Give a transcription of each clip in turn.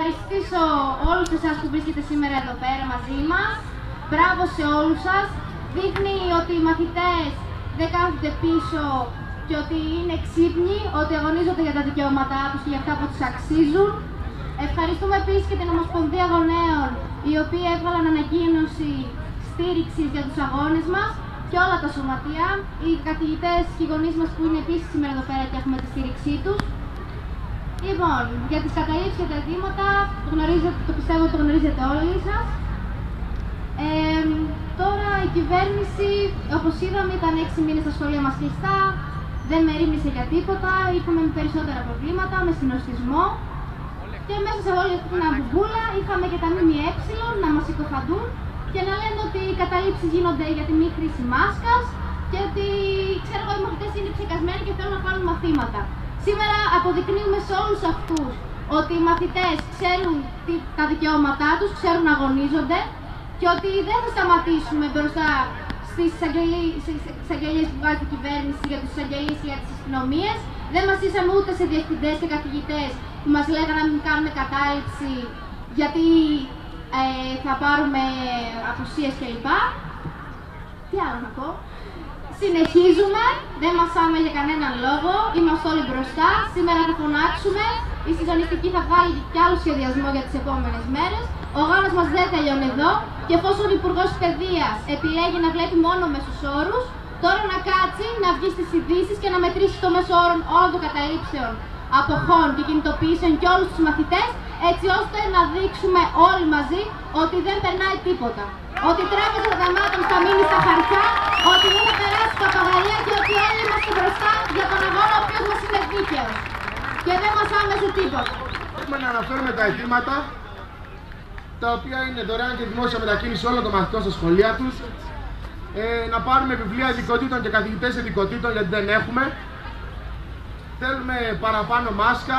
ευχαριστήσω όλους εσάς που βρίσκετε σήμερα εδώ πέρα μαζί μας. Μπράβο σε όλους σας. Δείχνει ότι οι μαθητές δεν κάθονται πίσω και ότι είναι ξύπνοι, ότι αγωνίζονται για τα δικαιώματά τους και για αυτά που τους αξίζουν. Ευχαριστούμε επίσης και την Ομοσπονδία Γονέων, οι οποίοι έβγαλαν ανακοίνωση στήριξης για τους αγώνες μας και όλα τα σωματεία. Οι καθηγητές και οι γονείς μας που είναι επίσης σήμερα εδώ πέρα και έχουμε τη στήριξή τους. Λοιπόν, για τις καταλήψεις και τα αιτήματα, το, γνωρίζετε, το πιστεύω ότι το γνωρίζετε όλοι σας. Ε, τώρα η κυβέρνηση, όπως είδαμε, ήταν 6 μήνες στα σχολεία μας κλειστά, δεν με ρίμνησε για τίποτα, είχαμε περισσότερα προβλήματα, με συνοστισμό. Και μέσα σε όλη αυτή την αμπουμπούλα είχαμε και τα ΜΜΕ να μας οικοφαντούν και να λένε ότι οι καταλήψεις γίνονται για τη μη χρήση μάσκας και ότι ξέρω εγώ οι μαθητές είναι ψεκασμένοι και θέλουν να κάνουν μαθήματα. Σήμερα αποδεικνύουμε σε όλους αυτούς ότι οι μαθητές ξέρουν τα δικαιώματά τους, ξέρουν να αγωνίζονται και ότι δεν θα σταματήσουμε μπροστά στις εισαγγελίες που βγάζει η κυβέρνηση για τους εισαγγελίες και για τις αστυνομίες. Δεν μας ήσαμε ούτε σε διευθυντές και καθηγητές που μας λέγανε να μην κάνουμε κατάληψη γιατί ε, θα πάρουμε απουσίες κλπ. Τι άλλο να πω. Συνεχίζουμε, δεν μασάμε για κανέναν λόγο, είμαστε όλοι μπροστά. Σήμερα θα φωνάξουμε, η συντονιστική θα βγάλει κι άλλο σχεδιασμό για τις επόμενες μέρες. Ο γάμος μας δεν τελειώνει εδώ και εφόσον ο Υπουργός Παιδείας επιλέγει να βλέπει μόνο μέσους όρους, τώρα να κάτσει, να βγει στις ειδήσεις και να μετρήσει το μέσο όρο όλων των καταλήψεων, αποχών και κινητοποιήσεων και όλους τους μαθητές, έτσι ώστε να δείξουμε όλοι μαζί ότι δεν περνάει τίποτα. Ότι η τράπεζα των δαμάτων θα μείνει στα χαρτιά, ότι όλοι είμαστε μπροστά για τον αγώνα ο οποίος μας είναι δίκαιος. Και δεν μας άμεσε τίποτα. Έχουμε να αναφέρουμε τα αιτήματα τα οποία είναι δωρεάν και δημόσια μετακίνηση όλων των μαθητών στα σχολεία τους. Ε, να πάρουμε βιβλία ειδικοτήτων και καθηγητές ειδικοτήτων γιατί δεν έχουμε. Θέλουμε παραπάνω μάσκα.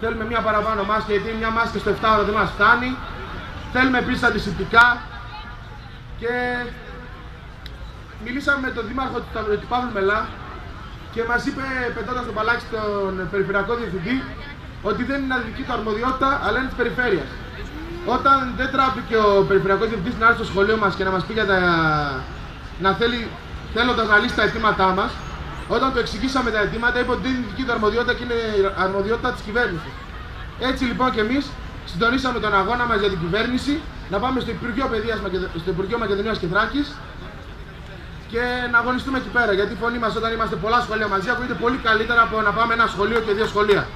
Θέλουμε μια παραπάνω μάσκα γιατί μια μάσκα στο 7 ώρα δεν μας φτάνει. Θέλουμε επίσης αντισηπτικά. Και μιλήσαμε με τον δήμαρχο του Παύλου Μελά και μας είπε πετώντας το παλάκι στον περιφερειακό διευθυντή ότι δεν είναι αδική του αρμοδιότητα αλλά είναι της περιφέρειας. Όταν δεν τράπηκε ο περιφερειακός διευθυντής να έρθει στο σχολείο μας και να μας πει για τα... να θέλει θέλοντας να λύσει τα αιτήματά μας, όταν του εξηγήσαμε τα αιτήματα, είπε ότι είναι δική του αρμοδιότητα και είναι αρμοδιότητα της κυβέρνησης. Έτσι λοιπόν και εμείς συντονίσαμε τον αγώνα μας για την κυβέρνηση να πάμε στο Υπουργείο Παιδείας στο Υπουργείο Μακεδονίας και Θράκη και να αγωνιστούμε εκεί πέρα. Γιατί η φωνή μας όταν είμαστε πολλά σχολεία μαζί ακούγεται πολύ καλύτερα από να πάμε ένα σχολείο και δύο σχολεία.